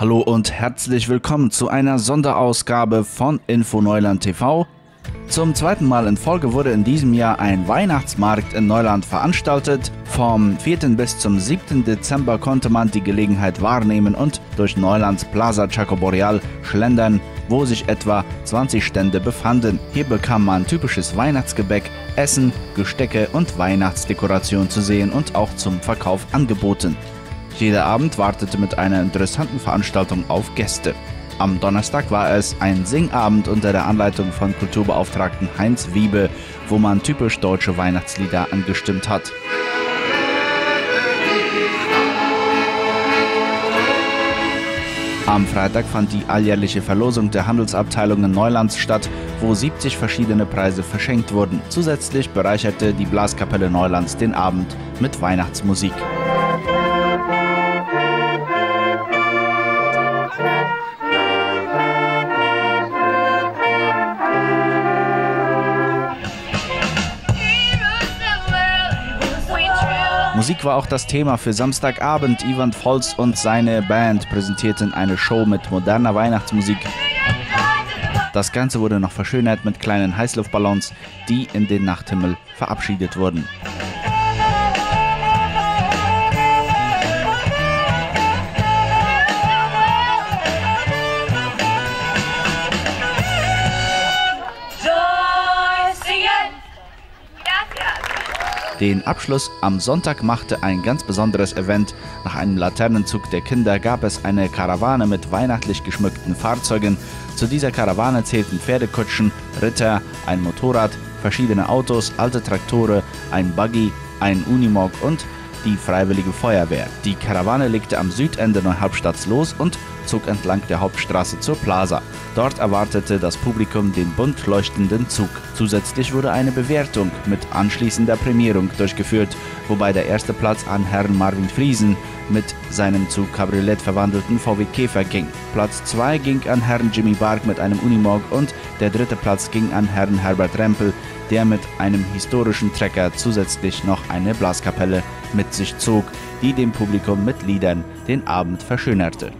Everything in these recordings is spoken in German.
Hallo und herzlich willkommen zu einer Sonderausgabe von Info Neuland TV. Zum zweiten Mal in Folge wurde in diesem Jahr ein Weihnachtsmarkt in Neuland veranstaltet. Vom 4. bis zum 7. Dezember konnte man die Gelegenheit wahrnehmen und durch Neulands Plaza Chaco Boreal schlendern, wo sich etwa 20 Stände befanden. Hier bekam man typisches Weihnachtsgebäck, Essen, Gestecke und Weihnachtsdekoration zu sehen und auch zum Verkauf angeboten. Jeder Abend wartete mit einer interessanten Veranstaltung auf Gäste. Am Donnerstag war es ein Singabend unter der Anleitung von Kulturbeauftragten Heinz Wiebe, wo man typisch deutsche Weihnachtslieder angestimmt hat. Am Freitag fand die alljährliche Verlosung der Handelsabteilungen Neulands statt, wo 70 verschiedene Preise verschenkt wurden. Zusätzlich bereicherte die Blaskapelle Neulands den Abend mit Weihnachtsmusik. Musik war auch das Thema für Samstagabend. Ivan Volz und seine Band präsentierten eine Show mit moderner Weihnachtsmusik. Das Ganze wurde noch verschönert mit kleinen Heißluftballons, die in den Nachthimmel verabschiedet wurden. Den Abschluss am Sonntag machte ein ganz besonderes Event. Nach einem Laternenzug der Kinder gab es eine Karawane mit weihnachtlich geschmückten Fahrzeugen. Zu dieser Karawane zählten Pferdekutschen, Ritter, ein Motorrad, verschiedene Autos, alte Traktore, ein Buggy, ein Unimog und die Freiwillige Feuerwehr. Die Karawane legte am Südende Neuhauptstadts los und zog entlang der Hauptstraße zur Plaza. Dort erwartete das Publikum den bunt leuchtenden Zug. Zusätzlich wurde eine Bewertung mit anschließender Prämierung durchgeführt, wobei der erste Platz an Herrn Marvin Friesen mit seinem zu Cabriolet verwandelten VW Käfer ging. Platz 2 ging an Herrn Jimmy Bark mit einem Unimog und der dritte Platz ging an Herrn Herbert Rempel, der mit einem historischen Trecker zusätzlich noch eine Blaskapelle mit sich zog, die dem Publikum mit Liedern den Abend verschönerte.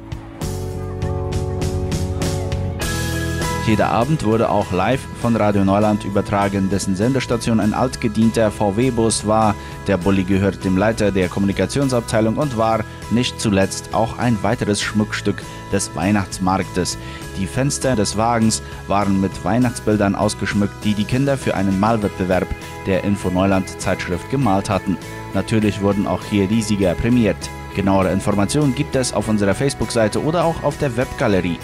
Jeder Abend wurde auch live von Radio Neuland übertragen, dessen Sendestation ein altgedienter VW-Bus war. Der Bulli gehört dem Leiter der Kommunikationsabteilung und war nicht zuletzt auch ein weiteres Schmuckstück des Weihnachtsmarktes. Die Fenster des Wagens waren mit Weihnachtsbildern ausgeschmückt, die die Kinder für einen Malwettbewerb der Info Neuland Zeitschrift gemalt hatten. Natürlich wurden auch hier die prämiert. Genauere Informationen gibt es auf unserer Facebook-Seite oder auch auf der Webgalerie.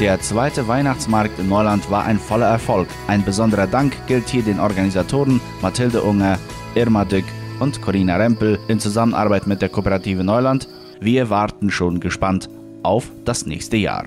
Der zweite Weihnachtsmarkt in Neuland war ein voller Erfolg. Ein besonderer Dank gilt hier den Organisatoren Mathilde Unger, Irma Dück und Corinna Rempel in Zusammenarbeit mit der Kooperative Neuland. Wir warten schon gespannt auf das nächste Jahr.